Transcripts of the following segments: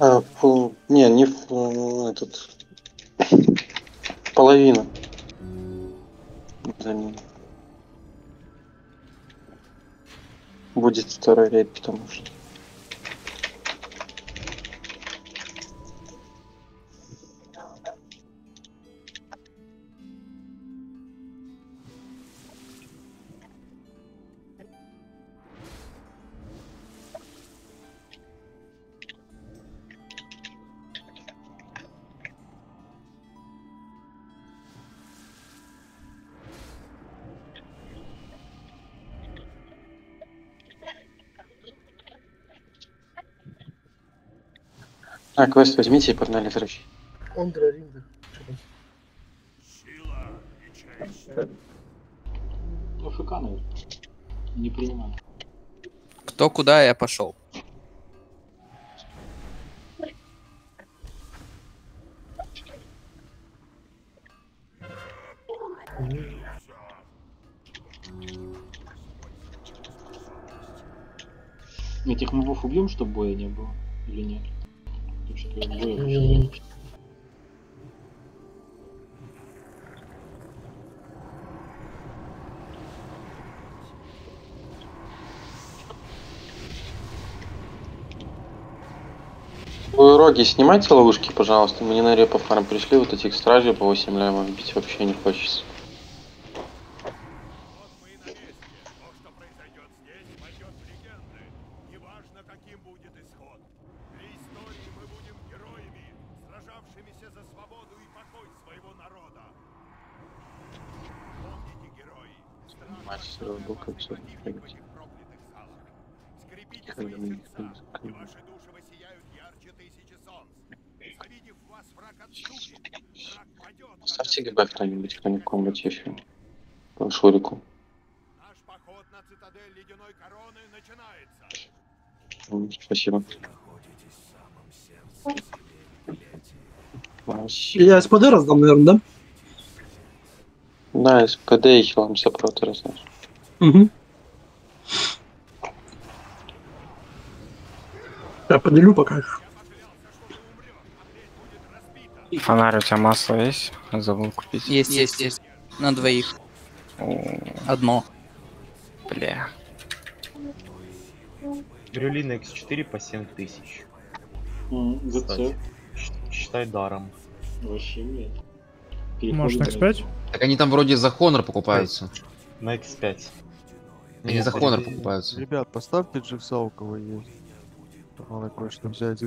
А, фу, не, не этот. Половина. За ним. Будет второй рейд, потому что. Квест возьмите и погнали, короче. Ондра Ринда. Наверное. Не принимаю. Кто куда, я пошел. Этих мобов убьем, чтобы боя не было? Или нет? Вы роги снимайте ловушки, пожалуйста. Мы не на репо фарм пришли, вот этих стражей по 8 лямов бить вообще не хочется. мы и на месте. То, что произойдет здесь, войдет в легенды. Неважно, каким будет исход. Для истории мы будем героями, сражавшимися за свободу и покой своего народа. Помните, герои, страх Мать ваш своего самый духа, опасный всё, противник в прыгайте. этих проклятых залах. Скрепите свои мы сердца, не и скрепим. ваши души воссияют ярче тысячи солнц. Завидев вас, враг отступит. Враг падет, когда Ставьте ГБ кто-нибудь, кто не в комнате еще. По Шурику. Наш поход на цитадель ледяной короны начинается. М, Спасибо. Я СПД раздам, наверное, да? Да, СПД и хилом сопроту разнаш. Угу. Я поделю пока. Фонарь у тебя масло есть? Забыл купить. Есть, есть, есть. На двоих. О, Одно. бля. Брюлин X4 по 7000. М, ЗЦ. Кстати. Считай даром. Вообще нет. Может, на Переходим X5? Так они там вроде за Хонор покупаются. На X5. Они Нет, за Хонор покупаются. Ребят, поставьте джекса, у кого есть. Надо кое-что взять.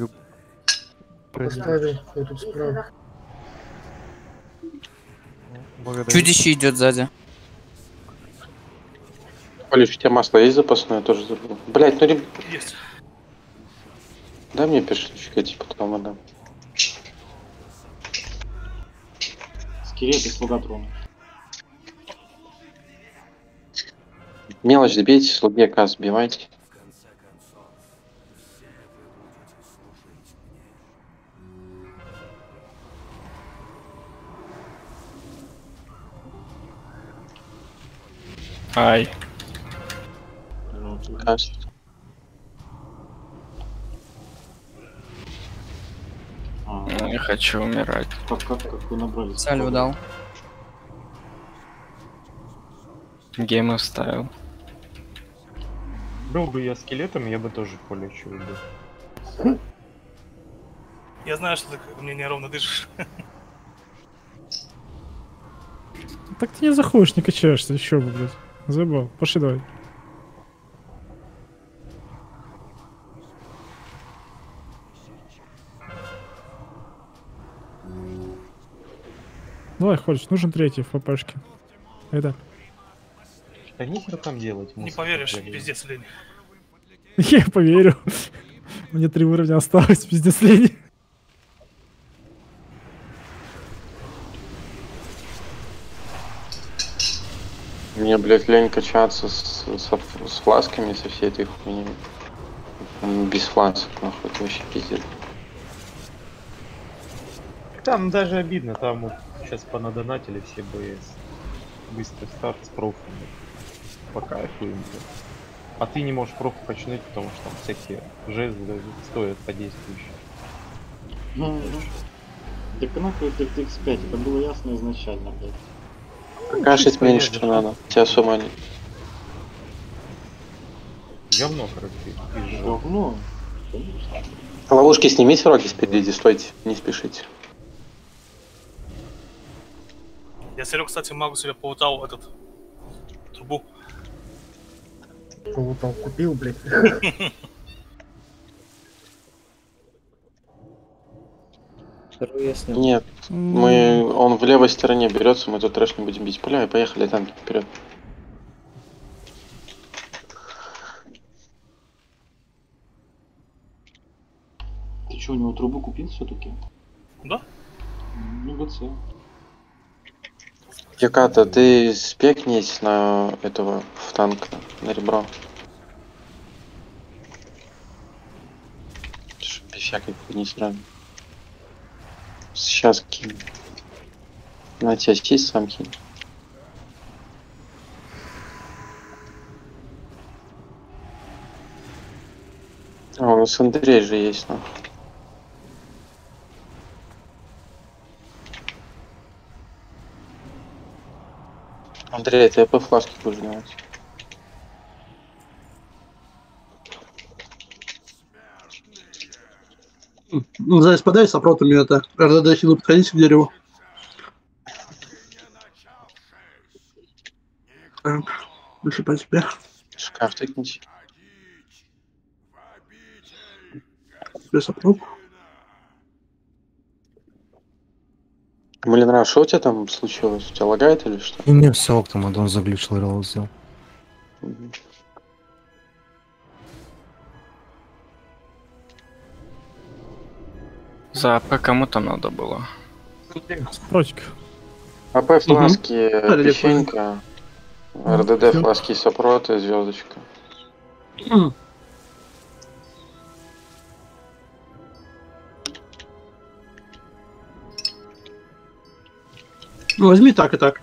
Поставил, я тут справа. Благодарю. Чудище идет сзади. Полиш, у тебя масло есть запасное? Я тоже забыл. Блять, ну реб... Дай мне перешличка, я тебе потом отдам. Скелет и слуга трона. Мелочь добейте, слуги АК сбивайте. Ай. Каст. Не хочу умирать. как, как, как вы набрали? Сальву дал. Геймы вставил. Был бы я скелетом, я бы тоже в поле чего бы. Я знаю, что ты мне неровно дышишь. Так ты не заходишь, не качаешься, еще бы, блядь. Забыл. Пошли давай. Давай, хочешь, нужен третий в ППшке. Это. Да нихера там делать. Не поверишь, блин. пиздец, лень. Я поверю. Мне три уровня осталось, пиздец лень. Мне, блядь, лень качаться с, с, с фласками, со всей этой хуйней. Без фласок, нахуй, это вообще пиздец. Там даже обидно, там вот сейчас понадонатили все БС. Быстрый старт с профами. По кайфу им. А ты не можешь профу качнуть, потому что там всякие жезлы стоят по действующим. Ну, ну. Так нахуй это X5, это было ясно изначально, блядь. Кашить меньше, чем надо. Тебя с ума не... Говно, короче, и. Говно. Конечно. Ловушки снимите, роги впереди, стойте, не спешите. Я Серег, кстати, могу себе полутал этот трубу. Полутал купил, блядь. Нет, мы... Он в левой стороне берется, мы тут трэш не будем бить пуля, и поехали танки вперед. Ты что, у него трубу купил все-таки? Да? Ну, ГЦ. Яката, ты спекнись на этого, в танк, на ребро. Чтоб Без всякой хуйни сразу. Сейчас кину. На тебя сесть сам кинь. А, у нас Андрей же есть, нахуй. Андрей, ты по флажке будешь делать. Ну, за спадай с опротами это. РДД хилу подходите к дереву. Так, выше по тебе. Шкаф тыкните. Без опрот. Блин, что у тебя там случилось? У тебя лагает или что? У меня все там аддон заглючил, релоуд сделал. За АП кому-то надо было. Протик. АП фласки, да, печенька, РДД фласки сопроты, звездочка. М. Ну, возьми так и так.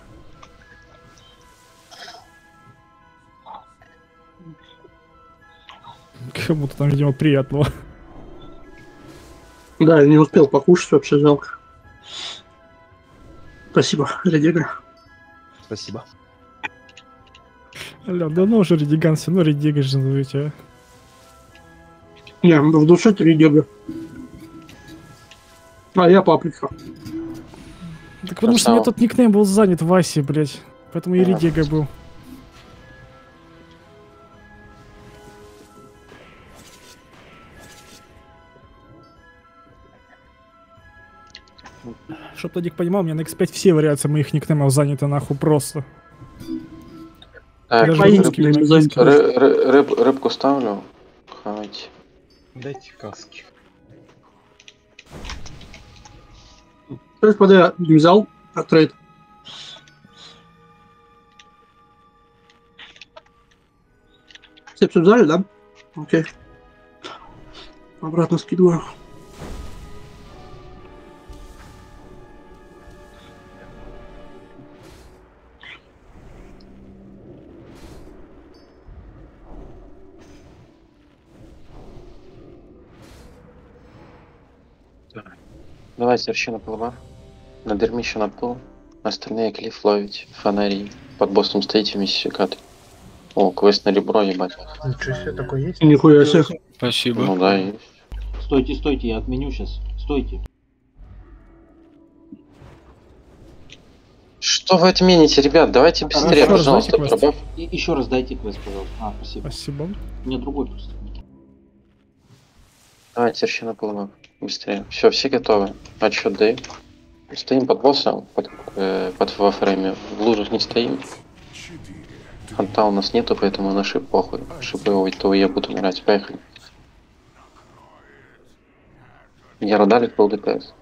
Кому-то там, видимо, приятного. Да, я не успел покушать, вообще жалко. Спасибо, Редига. Спасибо. Аля, да ну уже Редиган, все равно Редига же назовите, а. Не, в душе Редига. А я паприка. Так потому что у меня тут никнейм был занят Васи, блядь. Поэтому и А. Редига был. Чтоб Тодик понимал, у меня на X5 все вариации моих никнеймов заняты нахуй просто. Так, Даже рыб- рыб- рыб- рыбку ставлю. Хавайте. Дайте каски. Не взял, а трейд. Все взяли, да? Окей. Обратно скидываю. Давайте вообще на На дермище на пол. Остальные клиф ловить. Фонари. Под боссом стоите вместе с секатой. О, квест на ребро, ебать. Ничего себе, такое есть? Нихуя себе. Спасибо. Ну да, есть. Стойте, стойте, я отменю сейчас. Стойте. Что вы отмените, ребят? Давайте быстрее, раз пожалуйста, пробав. И, еще раз дайте квест, пожалуйста. А, спасибо. Спасибо. У меня другой просто. Давайте вообще на полба. Быстрее. Все, все готовы. Отчет дай. Стоим под боссом, под, э, под фрейме. В лужах не стоим. Фонта у нас нету, поэтому на шип похуй. Шип его, то я буду умирать. Поехали. Я радалик был ДПС.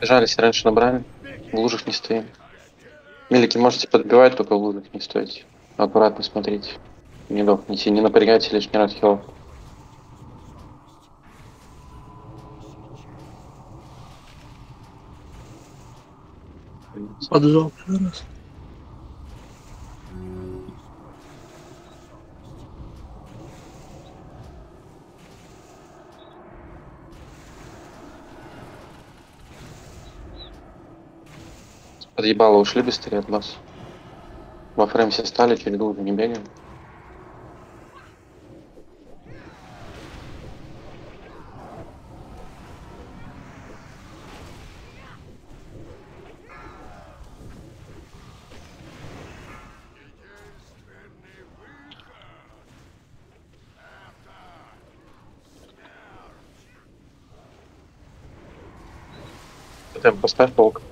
Разбежались, раньше набрали. В лужах не стоим. Милики можете подбивать, только в лужах не стойте. Аккуратно смотрите. Не дохните, не напрягайте лишний раз хилов. Поджал. Раз. Подъебало, ушли быстрее от вас. Во фрейм все стали, через лужу не бегаем. Тотем поставь полк.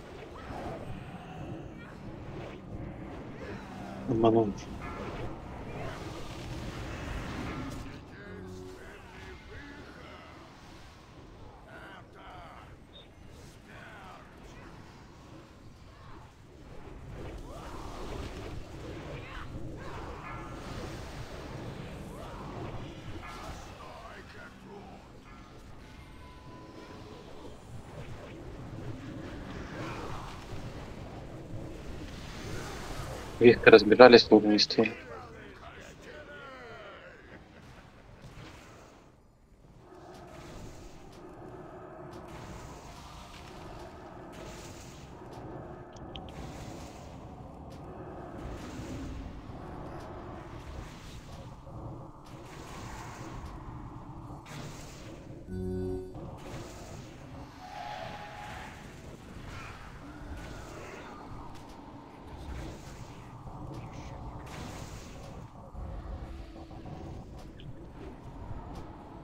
Вихка разбежались, лужу не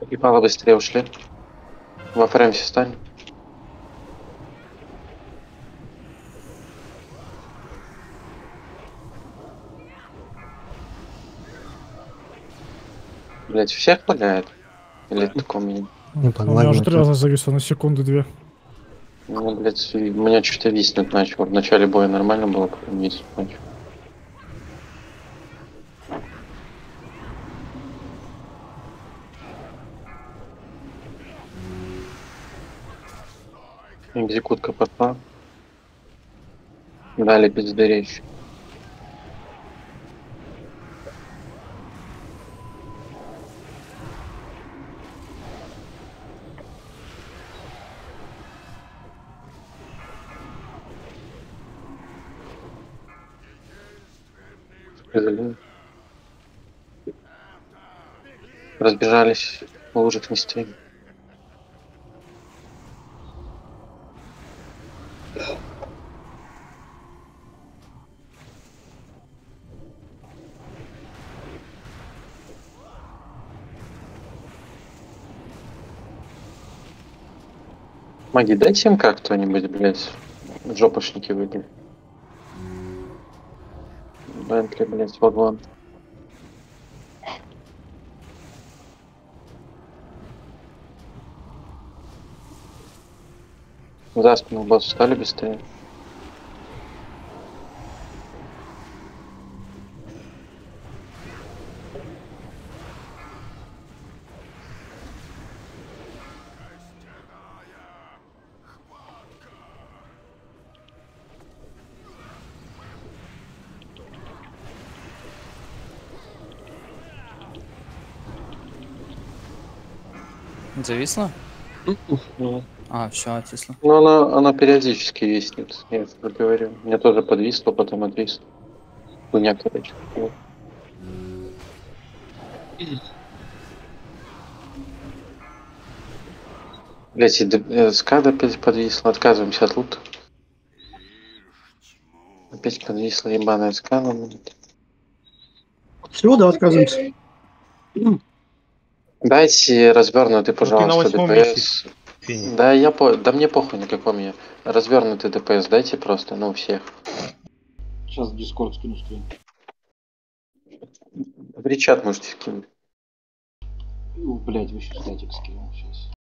стоим. Ебало быстрее ушли. Во фрейм все стань. Блять, всех лагает? Или только у меня? Не У меня уже три раза зависло на секунду-две. Ну, блять, и у меня что-то виснет начал. В начале боя нормально было, потом виснет начал. Экзекутка пошла. Дали. Резолю. Разбежались, в лужах не стоим. Маги, дайте им как кто-нибудь, блядь. Жопошники выйдут. Бентли, блядь, вагон. За спину босс стали быстрее. Зависло? Ну, А, все, отвисло. Ну, она, она периодически виснет, я же говорю. Мне тоже подвисло, потом отвисло. Хуйня, короче. Блять, и э, скад опять подвисла, отказываемся от лута. Опять подвисла ебаная скада, блядь. Всего, да, отказываемся. Дайте развернутый, пожалуйста, на ДПС. Месте. Да, я по... да мне похуй на каком я. Развернутый ДПС дайте просто, ну, всех. Сейчас в Дискорд скину скрин. В речат можете скинуть. Блять, вы еще статик скинул сейчас.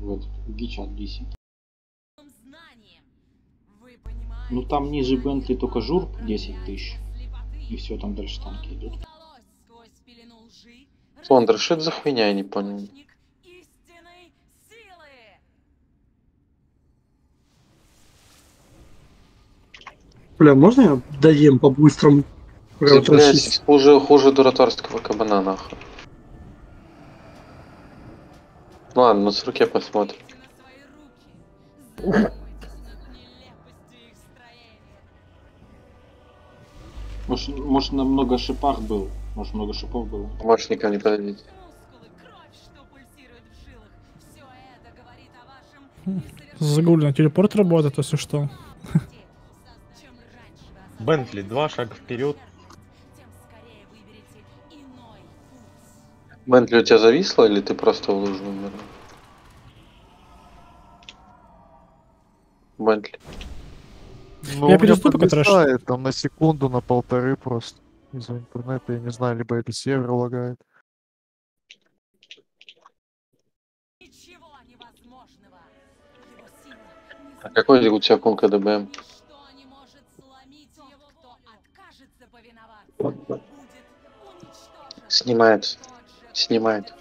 Вот, гичат диси. Ну там ниже Бентли только журб 10 тысяч. И все, там дальше танки идут. Фондер, что это за хуйня, я не понял. Бля, можно я доем по-быстрому? Блядь, хуже, хуже дураторского кабана, нахуй. Ладно, на с руке посмотрим. Может, может на много шипах был? Может много шипов было? Помощника не подойдите. Загуглено, телепорт работает, если что. Бентли, два шага вперед. Бентли у тебя зависло или ты просто в лужу умер? Бентли. Ну, Я отращу. подвисает, там на секунду, на полторы просто. Из-за интернета, я не знаю, либо это сервер лагает. А какой у тебя кун КДБМ? Снимает. Снимает.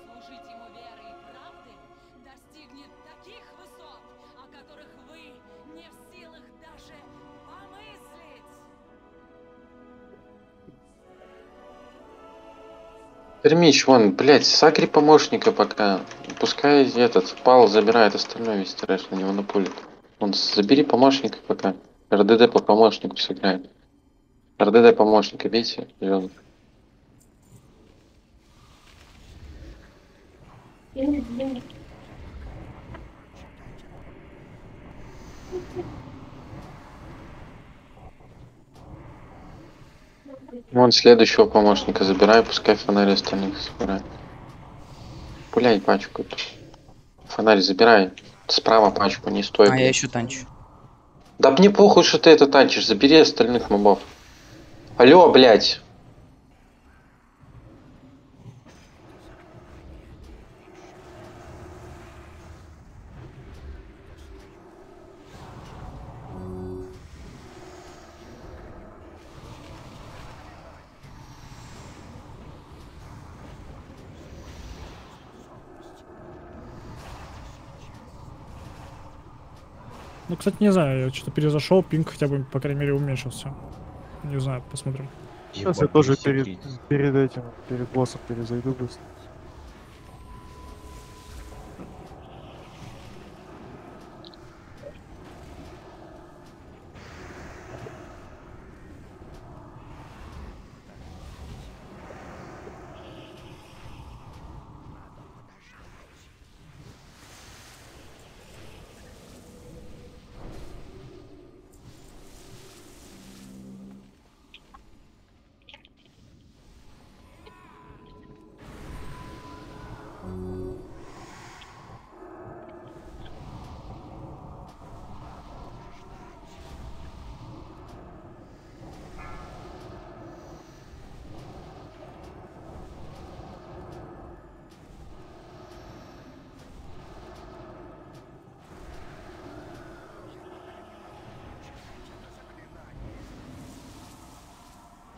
Пермич, вон, блядь, сагри помощника пока. Пускай этот пал забирает остальное весь трэш, на него напулит. Он забери помощника пока. РДД по помощнику сыграет. РДД помощника, бейте, зелёный. Вон следующего помощника забирай, пускай фонарь остальных забирает. Пуляй пачку. Фонарь забирай. Справа пачку, не стой. А я еще танчу. Да мне похуй, что ты это танчишь, забери остальных мобов. Алло, блядь. Ну, кстати, не знаю, я что-то перезашел, пинг хотя бы, по крайней мере, уменьшился. Не знаю, посмотрим. Сейчас я тоже перед, перед этим, перед боссом перезайду быстро.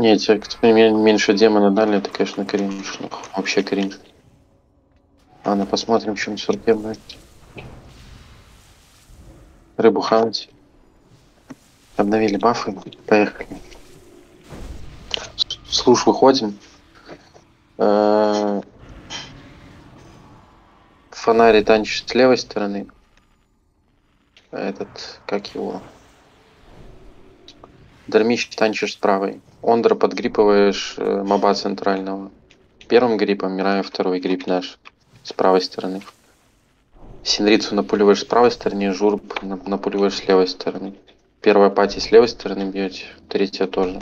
Не, те, кто меньше демона дали, это, конечно, кринж. Ну, вообще кринж. Ладно, посмотрим, на сурке будет. Рыбу хавать. Обновили бафы. Поехали. В Служ выходим. Э, Фонарь танчит с левой стороны. Этот, как его? Дармич танчишь с правой. Ондра подгрипываешь э, моба центрального. Первым гриппом, Мирая второй грипп наш. С правой стороны. Синрицу напуливаешь с правой стороны, журб на- напуливаешь с левой стороны. Первая пати с левой стороны бьете, третья тоже.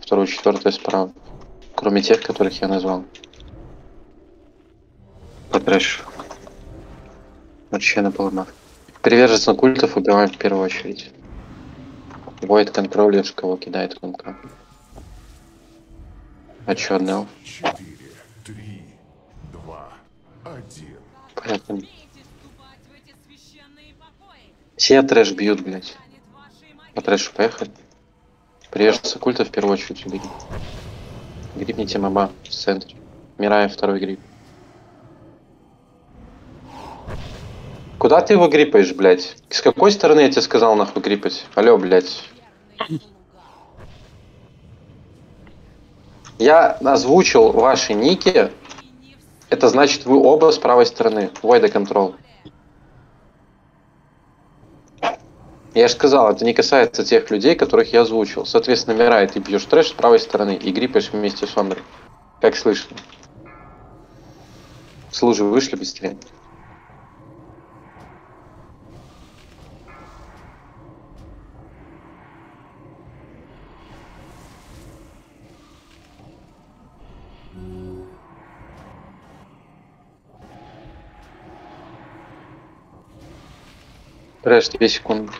Вторую, четвертую справа. Кроме тех, которых я назвал. По трэшу. Вообще на поломах. Приверженец на культов убиваем в первую очередь. Void контроллер, кого кидает конка. А чё отдал? Понятно. Все трэш бьют, блядь. По трэшу поехали. Приверженца культа в первую очередь убили. Грипните моба в центре. Мирая второй грипп. Куда ты его гриппаешь, блядь? С какой стороны я тебе сказал нахуй гриппать? Алло, блядь. Я озвучил ваши ники. Это значит, вы оба с правой стороны. Войда контрол. Я же сказал, это не касается тех людей, которых я озвучил. Соответственно, Мирай, ты бьешь трэш с правой стороны и гриппаешь вместе с Ондрой. Как слышно. Служи, вышли быстрее. Трэш, 2 секунды.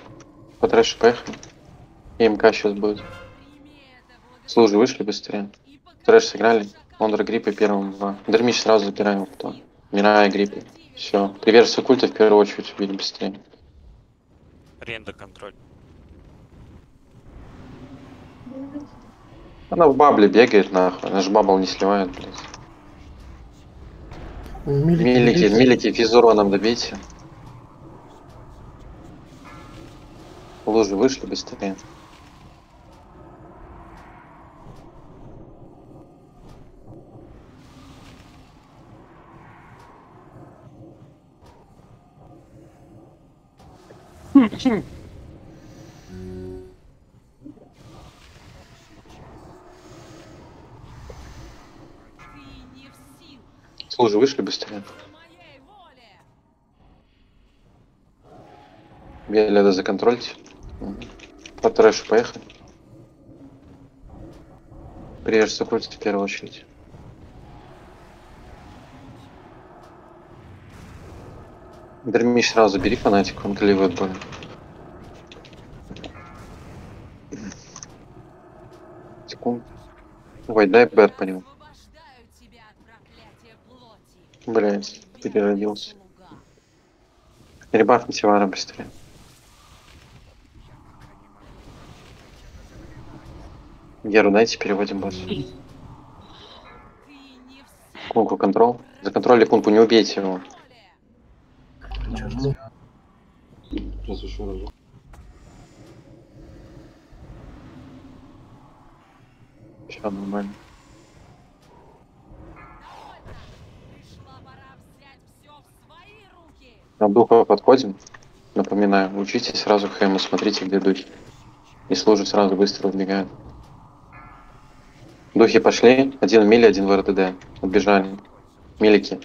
По трэшу поехали. И МК сейчас будет. Служи, вышли быстрее. Трэш сыграли. Ондра гриппы первым два. Дермич сразу забираем его потом. Мирая гриппы. Все. Приверженцы культа в первую очередь убили быстрее. Ренда контроль. Она в бабле бегает нахуй. Она же бабл не сливает, блядь. Милики, милики, физуру нам добейте. Лужи вышли быстрее. Служи вышли быстрее. Беледа законтрольте. По трэшу поехали. Прежде закройте в первую очередь. Дермиш сразу бери фанатик, он клевает больно. Секунду. Ой, дай бэт по нему. Блять, переродился. Ребафните Вара быстрее. Геру дайте, переводим босс. Кунку контрол. За контроль кунку, не убейте его. Сейчас еще разок. Все нормально. На духа подходим. Напоминаю, учитесь сразу хэму, смотрите, где духи. И служи сразу быстро убегают. Духи пошли. Один в миле, один в РТД. Убежали. Милики.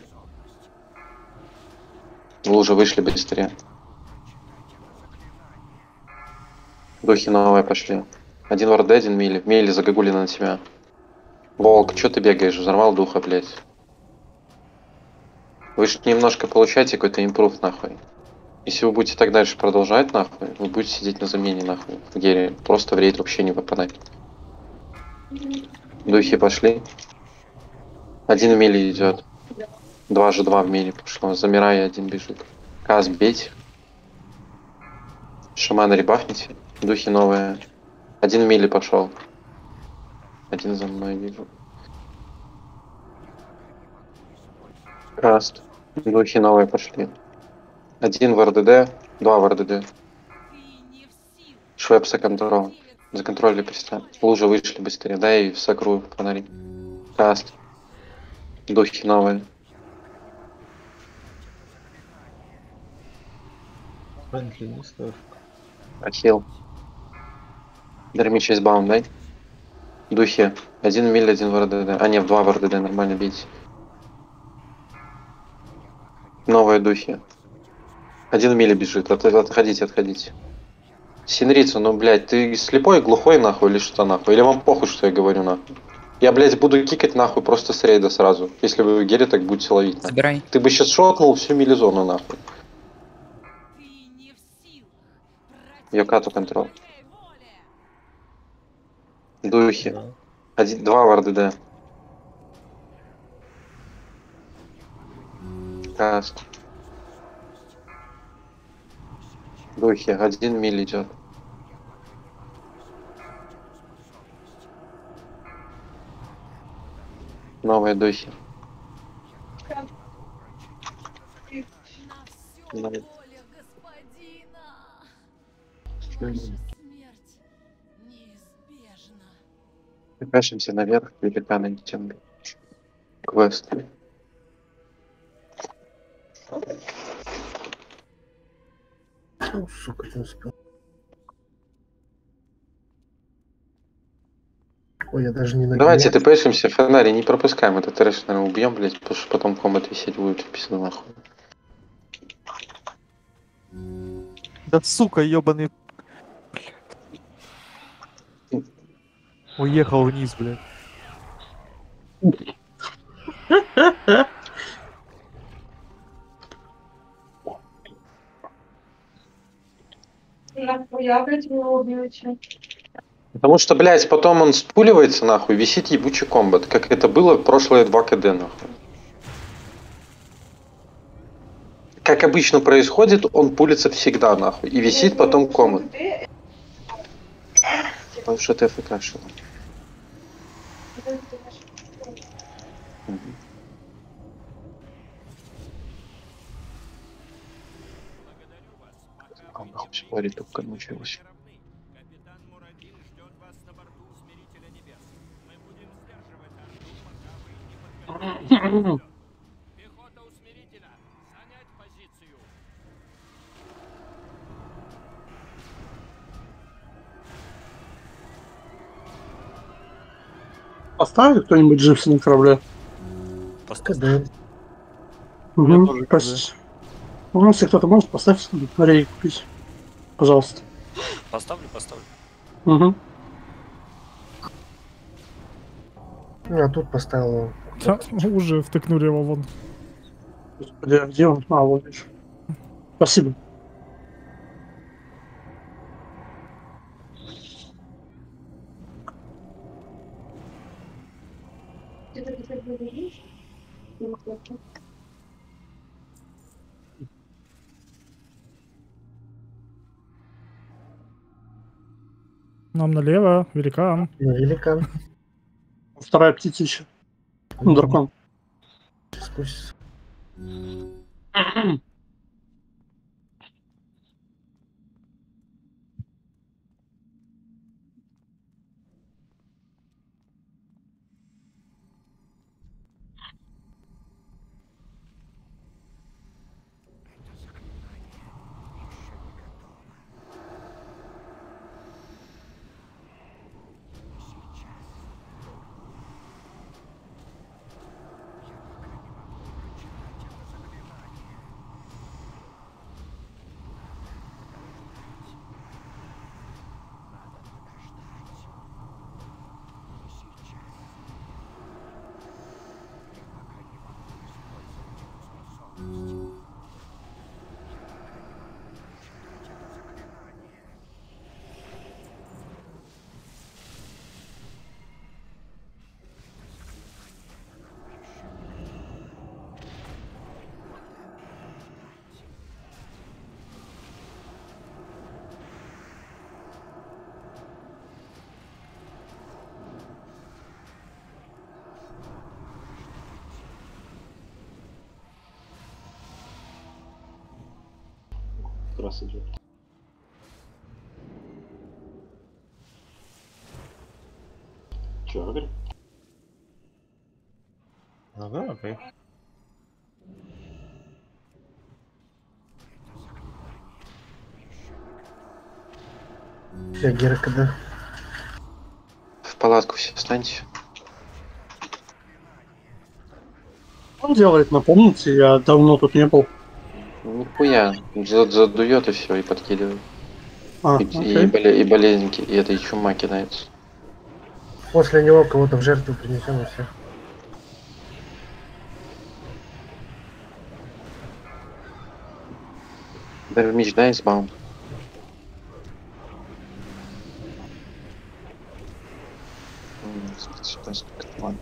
В вышли быстрее. Духи новые пошли. Один в РД, один. В миле загогулина на тебя. Волк, чё ты бегаешь? Взорвал духа, блядь. Вы же немножко получаете какой-то импрув, нахуй. Если вы будете так дальше продолжать, нахуй, вы будете сидеть на замене, нахуй, в гере. Просто в рейд вообще не попадать. Духи пошли. Один в миле идет. Два же два в миле пошло. Замирай, один бежит. Каз бейте. Шамана ребафните. Духи новые. Один в миле пошел. Один за мной вижу. Краст. Духи новые пошли. Один в РДД, два в РДД. Швепса контрол. За контроль пристав. Лужи вышли быстрее. Дай в сакру фонари. Каст. Духи новые. Френдли не ставь. Ахилл. Дермич из баун, дай. Духи. Один миль, один в РДД. А, не, в два в РДД, нормально бейте. Новые духи. Один мили бежит. От- отходите, отходите. Синрица, ну, блядь, ты слепой, глухой, нахуй, или что, нахуй? Или вам похуй, что я говорю, нахуй? Я, блядь, буду кикать, нахуй, просто с рейда сразу. Если вы в гере так будете ловить, нахуй. Забирай. Ты бы сейчас шотнул всю милизону, нахуй. Йокату контрол. Духи. Один, два в РДД. Каст. Духи, один миль идет. Новые духи. Новые. Припешимся наверх, великаны идем. Квест. О, сука, не успел. Ой, я даже не Давайте тпшимся, фонари не пропускаем. Этот трэш, наверное, убьем, блядь, потому что потом комбат висеть будет писано нахуй. Да сука, ебаный. Уехал вниз, блядь. Нахуя, блядь, его убьете? Потому что, блядь, потом он спуливается нахуй, висит ебучий комбат, как это было в прошлые 2 КД нахуй. Как обычно происходит, он пулится всегда нахуй. И висит потом комбат. Потому что ты ФК шел. А нахуй спори только научился. Поставили кто-нибудь джипсы на корабле? КД. Угу. тоже Простите. Ну, если кто-то может, поставь на рей купить. Пожалуйста. Поставлю, поставлю. Угу. Я тут поставил. Да, уже втыкнули его вон. Господи, а где он? А, вот вижу. Спасибо. Нам налево, великан. Ну, великан. Вторая птица еще. Ну, дракон. Спустится. Как раз идет. Че, Агрь? Ну да, окей. Я Гера КД. В палатку все встаньте. Он делает, напомните, я давно тут не был. За- Задует и все, и подкидывает. А, и, окей. и, боле- и болезнь, и это и чума кидается. После него кого-то в жертву принесем и все. Даже меч, да, избавим. М, сюда, сюда, ладно.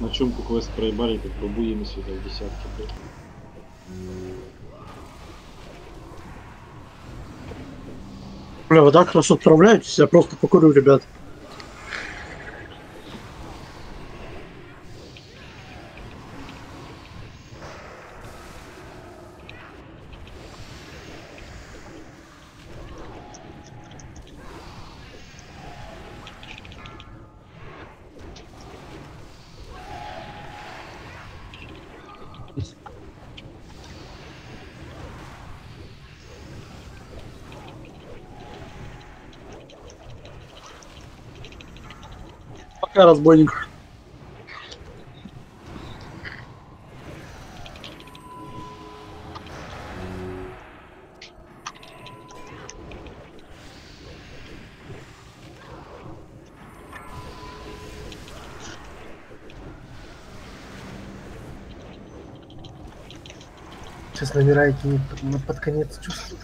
На чумку квест проебали, как бабуины сюда в десятки. Бля, вы так хорошо отправляетесь, я просто покурю, ребят. Разбойник. Сейчас не под, под конец чувствую.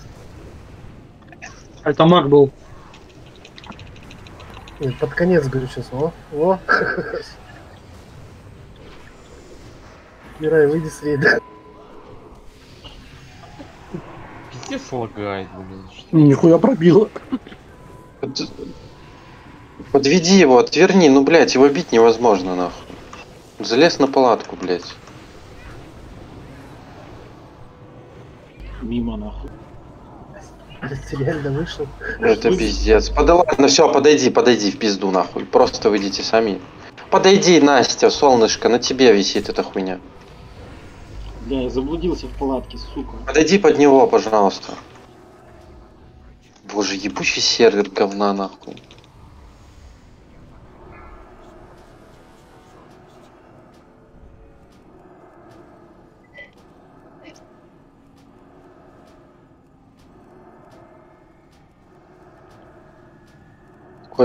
Это маг был. Нет, под конец говорю сейчас. О, о. Мирай, выйди с рейда. Пиздец лагает, блин. что- Нихуя пробило. Под- Подведи его, отверни, ну, блядь, его бить невозможно, нахуй. Залез на палатку, блядь. Мимо нахуй. Блядь, реально вышел. Это пиздец. Пода ладно, все, подойди, подойди в пизду, нахуй. Просто выйдите сами. Подойди, Настя, солнышко, на тебе висит эта хуйня. Бля, я заблудился в палатке, сука. Подойди под него, пожалуйста. Боже, ебучий сервер говна, нахуй.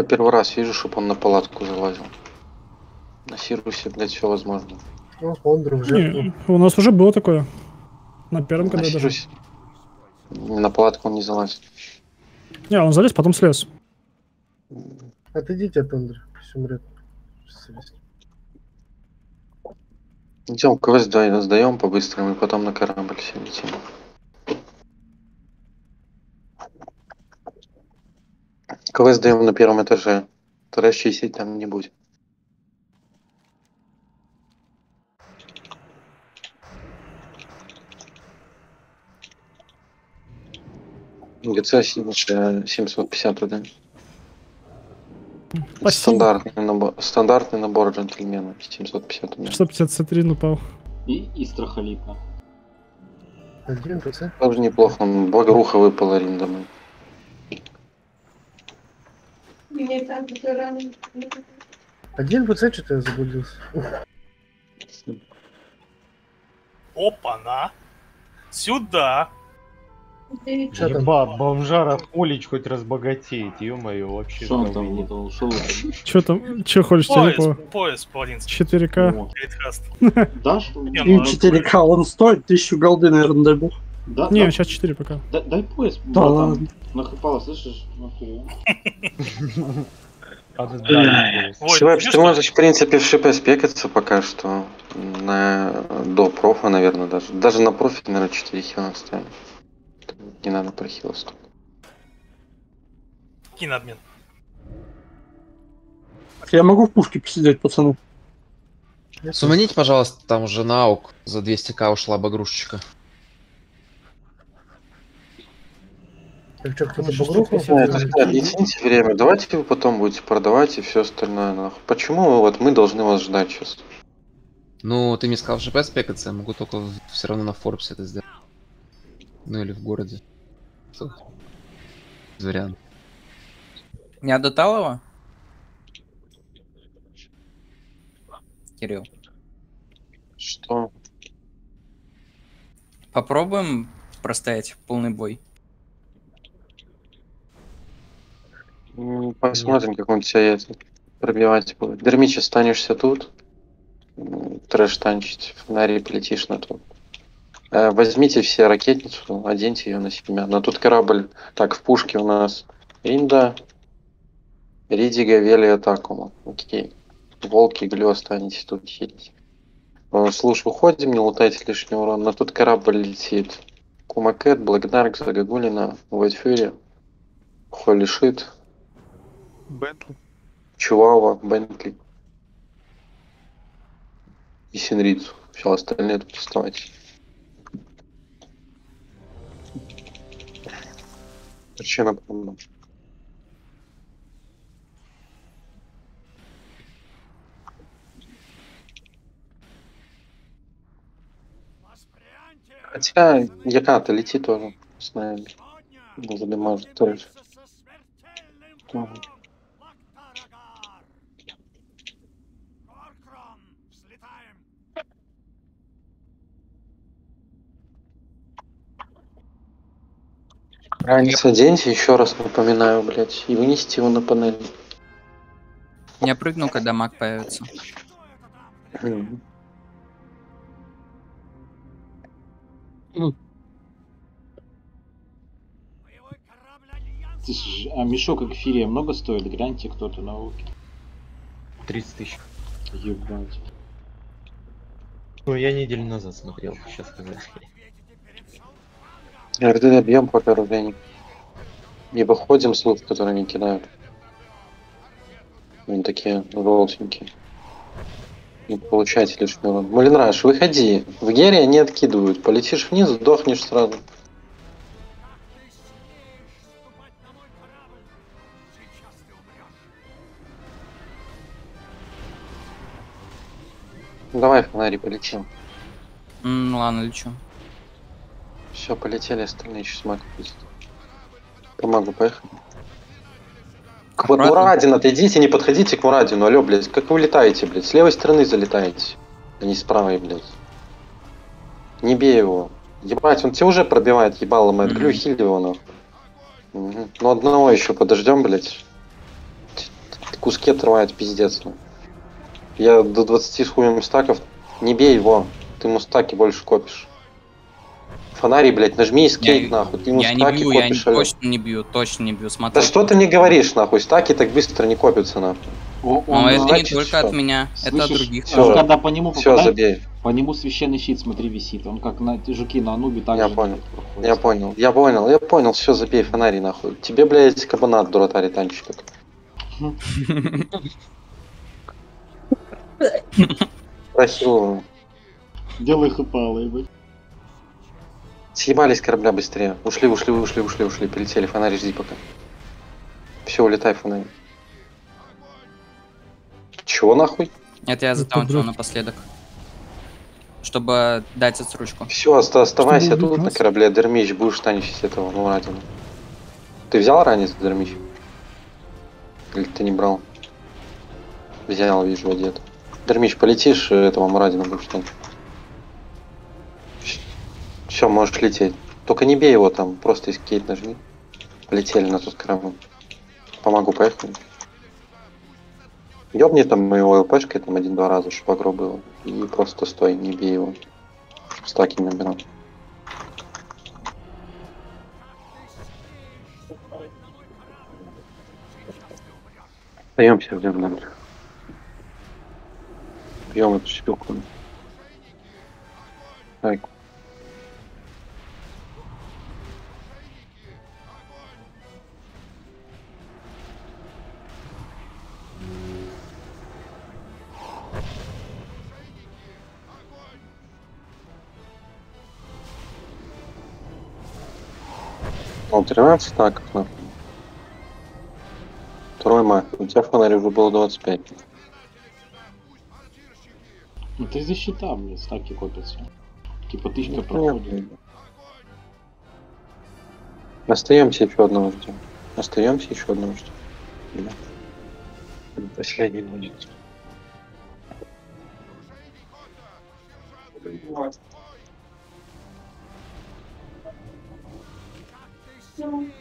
Такое первый раз вижу, чтобы он на палатку залазил. На Сирусе, блядь, все возможно. Ну, в жертву. Не, у нас уже было такое. На первом, На когда даже. Сирусе. На палатку он не залазит. Не, он залез, потом слез. Отойдите от Ондры. Пусть умрет. Идем, квест сда- сдаем по-быстрому и потом на корабль все летим. Квест сдаем на первом этаже. Трэш чистить там не будет. ГЦ 750 рублей. Спасибо. Стандартный набор, стандартный набор джентльмена 750 рублей. 153 упал. И, и страхолит нахуй. Один ПЦ. Тоже неплохо, он багруха выпала рандомой. Мне так уже рано. Один ПЦ что-то я заблудился. Опа-на! Сюда! Чё? Еба, бомжара Холич хоть разбогатеет, ё-моё, вообще. Что он там лутал? Что вы там? Че там, че хочешь, Пояс, телепо? пояс, блин. 4К. Рейдхаст. Да, что ли? Не, И ну, 4К он стоит, тысячу голды, наверное, дай бог. Да, Не, да, сейчас 4 пока. да- дай пояс, Да ладно. Нахыпало, слышишь? Ой, Чувак, ты можешь, в принципе, в ШП спекаться пока что. На... До профа, наверное, даже. Даже на профи, наверное, 4 хила ставим. Не надо про хила столько. Кинь админ. Я могу в пушке посидеть, пацаны. Суманите, пожалуйста, там уже на аук за 200к ушла багрушечка. Что, кто-то не тяните время. Давайте вы потом будете продавать и все остальное. нахуй. Почему вот мы должны вас ждать сейчас? Ну, ты мне сказал в ШП спекаться, я могу только все равно на Форбсе это сделать. Ну или в городе. Что? Без вариантов. Не отдатал его? Кирилл. Что? Попробуем простоять полный бой. Посмотрим, как он тебя это пробивать будет. Дермич, останешься тут. Трэш танчить. Фонари полетишь на ту. Э, Возьмите все ракетницу, оденьте ее на себя. На тут корабль. Так, в пушке у нас Ринда, Ридига, Велия, Такума. Окей. Волки, Глю останетесь тут хилить. Э, Слушай, уходим, не лутайте лишний урон. На тут корабль летит. Кумакет, Блэкдарк, Загагулина, Уайт Фьюри, Холли Шит, Бентли. Чувава, Бентли и Синрицу. Все остальные тут оставайтесь. Причина помню. Хотя Яката лети тоже с нами. Тоже. Тоже. Ранец оденьте, еще раз напоминаю, блядь, и вынести его на панель. Я прыгну, когда маг появится. Мгм. Слушай, а мешок эфирия много стоит? Гляньте кто-то на улке. 30 тысяч. Ебать. Ну, я неделю назад смотрел, сейчас сказать. РДД бьем пока рубляне. И выходим с лут, которые они кидают. Они такие желтенькие. Не получайте лишний урон. Малинраш, выходи. В Гере они откидывают. Полетишь вниз, сдохнешь сразу. Давай, фонари, полетим. М, ладно, лечу. Все, полетели остальные сейчас будет. Помогу, поехали. Вот Мурадин, отойдите, не подходите к Мурадину. Алло, блядь, как вы летаете, блядь? С левой стороны залетаете, а не с правой, блядь. Не бей его. Ебать, он тебя уже пробивает, ебало, мэтт. Глю, хиль его. Мгм. Ну, одного еще подождем, блядь. Куски отрывает, пиздец. ну. Я до 20 с хуем стаков. Не бей его. Ты ему стаки больше копишь. Фонарий, блядь, нажми скейт, нахуй. Ты ему Я не бью, я не- алло. точно не бью, точно не бью. Смотри. Да что ты мне говоришь, нахуй? Стаки так быстро не копятся, нахуй. О, Но это не значит, только всё. от меня, это от Слышишь, других. Всё. он когда по нему попадает, забей. по нему священный щит, смотри, висит. Он как на жуки на анубе так Я же понял. проходит. Я понял, я понял, я понял, все, забей фонарий нахуй. Тебе, блядь, кабанат, дуратари, танчик. Прохил. Делай хпал, ебать. Съебались корабля быстрее. Ушли, ушли, ушли, ушли, ушли. Прилетели, фонарь жди пока. Все, улетай, фонарь. Чего нахуй? Это я затаунтил напоследок. Чтобы дать отсрочку. Все, оставайся Чтобы тут на корабле, Дермич, будешь танчить этого Мурадина. Ты взял ранец, Дермич? Или ты не брал? Взял, вижу, одет. Дермич, полетишь, э, этого Мурадина будешь танчить. Все, можешь лететь. Только не бей его там, просто эскейт нажми. Полетели на тот корабль. Помогу, поехали. Ёбни там моего ЛПшкой там один-два раза, чтобы агро было. И просто стой, не бей его. Чтоб стаки набирал. Даемся в номер. Пьем эту щепилку. Так. Ну, 13 так, нахуй. Второй маг. У тебя фонарь уже было 25. Ну ты за щита, блядь, стаки копятся. Типа тысяча Ну, проходит. Остаемся еще одного ждем. Остаемся еще одного ждем. Да. Последний будет. Ой,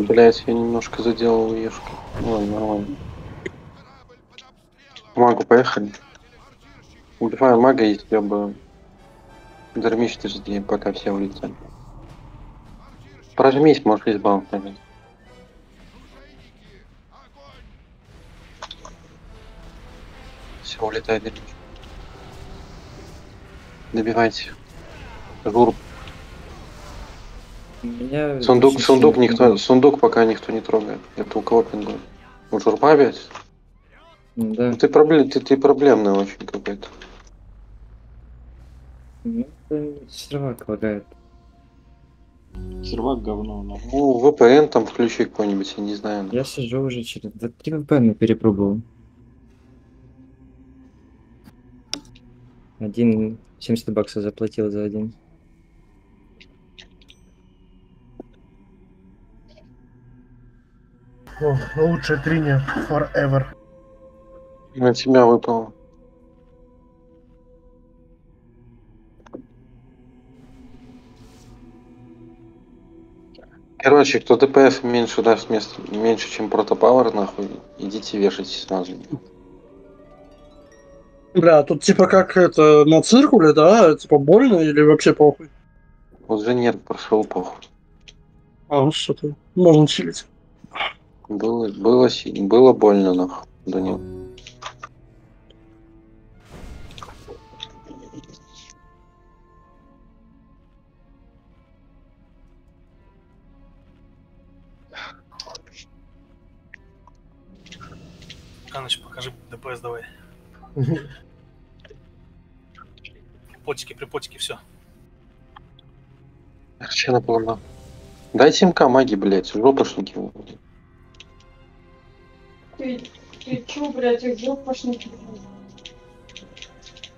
блядь, я немножко заделал ешку. Ладно, нормально. Магу, поехали. Убиваю мага, если бы Дармишь жди, пока все улетят. Прожмись, можешь из Дармиш. Добивайте. Жур. Меня Сундук, сундук сильно никто, сундук пока никто не трогает. Это у кого пингует? У журба опять? Да. Ну ты, проблем, ты, ты проблемный очень какой-то. Ну, сервак лагает. Сервак говно, на. Ну, VPN там включи какой-нибудь, я не знаю. Я сижу уже через... Да три VPN перепробовал. Один 70 баксов заплатил за один. О, лучшая триня forever. На тебя выпало. Короче, кто ДПС меньше даст место, меньше, чем протопауэр, нахуй, идите вешайтесь сразу. Бля, тут типа как это на циркуле, да? Типа больно или вообще похуй? Уже нет, прошел похуй. А, ну что-то. Можно чилить. Было, было, было больно, нахуй, Данил. Каныч, покажи ДПС давай. Потики, припотики, все. Че на полна? Дайте МК маги, блядь, жопошники. Ты, ты чё, блядь, их жопошники?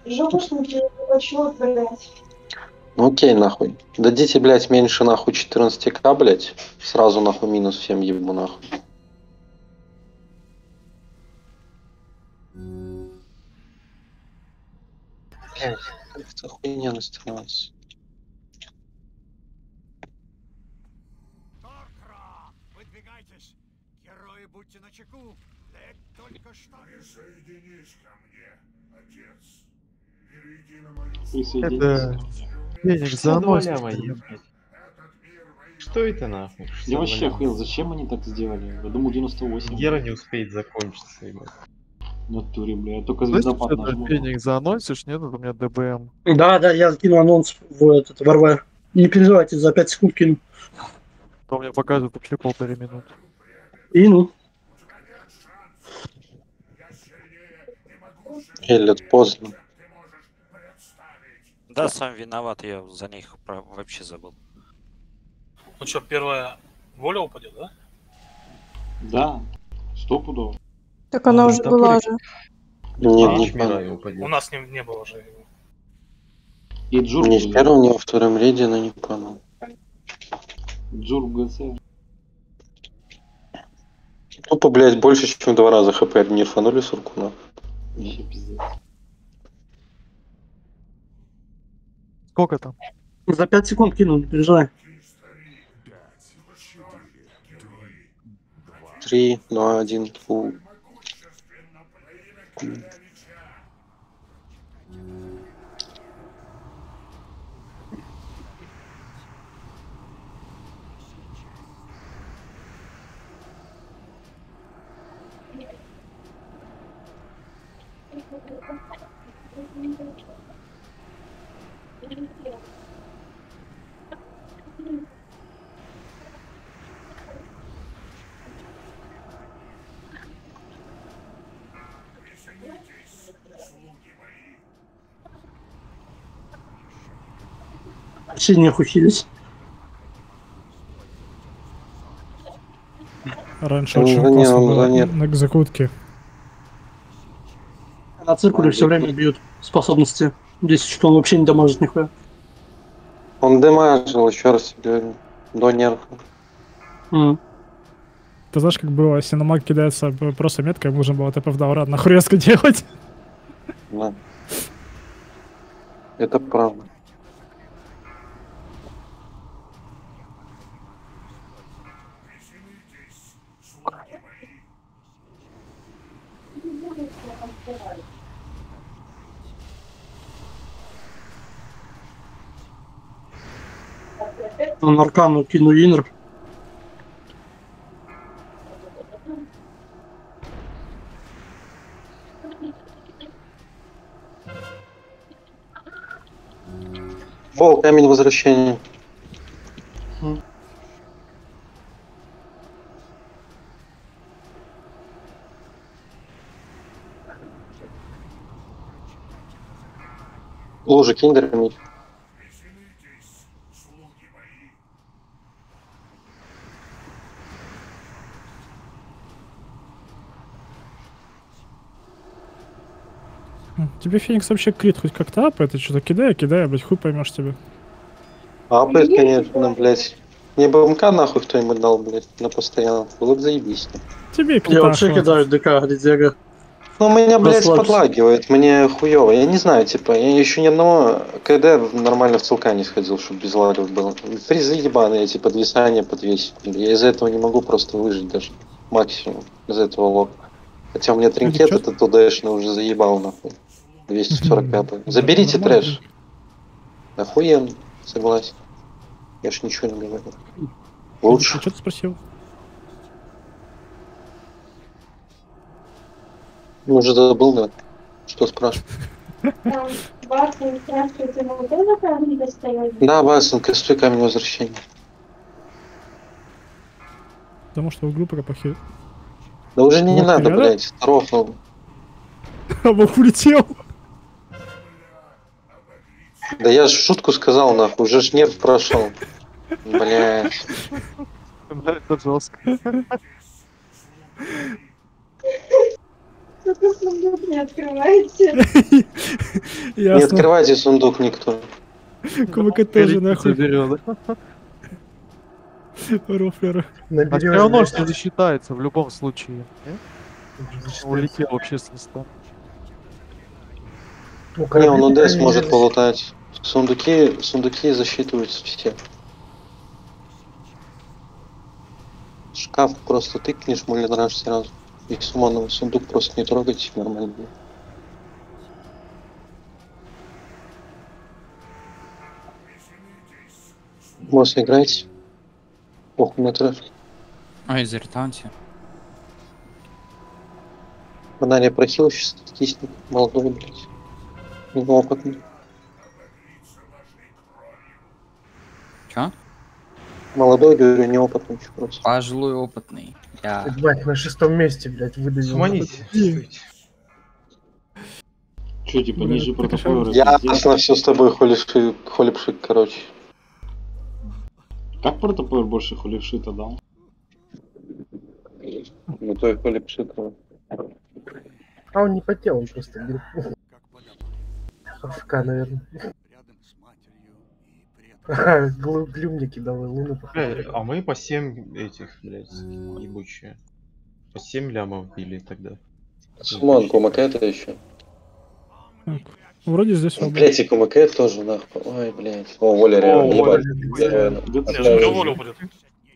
Жопошники, это чё, блядь? Ну окей, нахуй. Дадите, блядь, меньше нахуй 14к, блядь. Сразу нахуй минус всем ебу нахуй. Блядь, как-то хуйня становится. Выдвигайтесь! Герои, будьте начеку! Лек только что... Присоединись ко мне, отец. Перейди на мою Это... Денег заносит. Что это нахуй? Я 62 вообще охуел, зачем они так сделали? Я думал 98. Гера не успеет закончиться, ебать. В натуре, бля, я только Знаете, звездопад что-то нажму. денег заносишь, нет, у меня ДБМ. Да, да, я скину анонс в этот в РВ. Не переживайте, за 5 секунд кину. То мне показывают вообще полторы минуты. И ну. Эллет поздно. Да, сам виноват, я за них про- вообще забыл. Ну что, первая воля упадет, да? Да, стопудово. Так она уже была же. Нет, не. У нас не, не было же. его. И Джур Не в первом, не во втором рейде, но не понял. Джур ГЦ. Тупо, блядь, больше, чем два раза хп нерфанули Суркуна. Вообще пиздец. Сколько там? За 5 секунд кину, не переживай. Три, два, один. У. Все не ухились. Раньше Он очень не- классно было за нет. на закутке. На циркуле все время бьют способности. 10 что он вообще не дамажит нихуя. Он демажил, еще раз говорю, до нерфа. Ты знаешь, как было, если на маг кидается э, просто метка, ему нужно было ТП в даурат, нахуй резко делать. Да. Это правда. На аркану кину инер. Бол, камень возвращения. Лужи кинь Тебе Феникс вообще крит хоть как-то апает, ты что-то кидай, кидай, блядь, хуй поймешь тебе. Апает, конечно, блядь. Мне бы МК нахуй кто-нибудь дал, блядь, на постоянно. Было бы заебись. Тебе Я вообще кидаю ДК Редега. Ну, меня, блядь, Расслабься. подлагивает, мне хуево. Я не знаю, типа, я еще ни одного КД нормально в целка не сходил, чтобы без лагов было. Фризы ебаные, эти подвисания подвесить. Я из-за этого не могу просто выжить даже. Максимум из этого лога. Хотя у меня тринкет этот УДшный уже заебал, нахуй. 245 Заберите трэш. Охуенно, согласен. Я ж ничего не говорю. Лучше. Что ты спросил? Ну, уже забыл, да? Что спрашивать? Да, Басен, костой камень возвращения. Потому что в углу пропахи. Да уже не, Вот надо, блядь, здоров, А Бог улетел. Да я ж шутку сказал, нахуй, уже ж нерв прошел. Да, это жестко. Только сундук не открывайте. Не открывайте сундук никто. КВК тоже нахуй. Рофлера. А все равно что не считается в любом случае. Улетел вообще с листа. Не, он ОДС может полутать. Сундуки, сундуки засчитываются все. Шкаф просто тыкнешь, мулинраж сразу. И суммановый сундук просто не трогайте, нормально будет. Босс, играйте. Ох, у меня трэш. Ой, изертанте. Банария прохил, сейчас стиснет. Молодой, блядь. Неопытный. Чё? Молодой, говорю, неопытный еще просто. Пожилой опытный. Я. Ебать, на шестом месте, блядь, выдавил. Суманись. Че, типа, Блядь, ниже протокола ясно все с тобой холипшик, холипшик, короче. Как протопоэр больше хулившита дал? Ну то и холипшик. А он не потел, он просто бил. АФК, наверное. Глюм мне кидал, луну походу. а мы по 7 этих, блядь, ебучие. По 7 лямов били тогда. Суман, Кумакета еще. Вроде здесь оба. Блять, и Кумакет тоже, нахуй. Ой, блять. О, Воля реально, ебать. Героя, Я нахуй. же говорю, будет.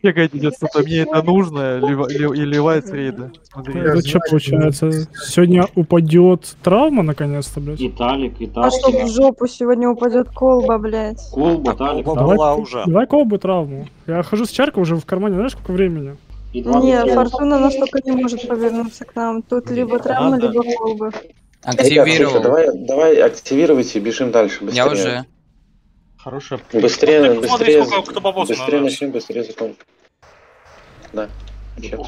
Бегайте, что мне это нужно, и рейда. Смотри. Это что получается? Сегодня упадет травма наконец-то, блядь? Италик, А Италик. что в жопу сегодня упадет колба, блядь? Колба, Талик. Давай, давай колбу травму. Я хожу с чаркой уже в кармане, знаешь, сколько времени? Нет, Фортуна настолько не может повернуться к нам. Тут либо травма, либо колба. Активировал. давай, давай активируйте, бежим дальше, быстрее. Я уже. Хорошая Быстрее, быстрее, сколько- кто по боссу быстрее начнем, быстрее закончим. Да. Сейчас.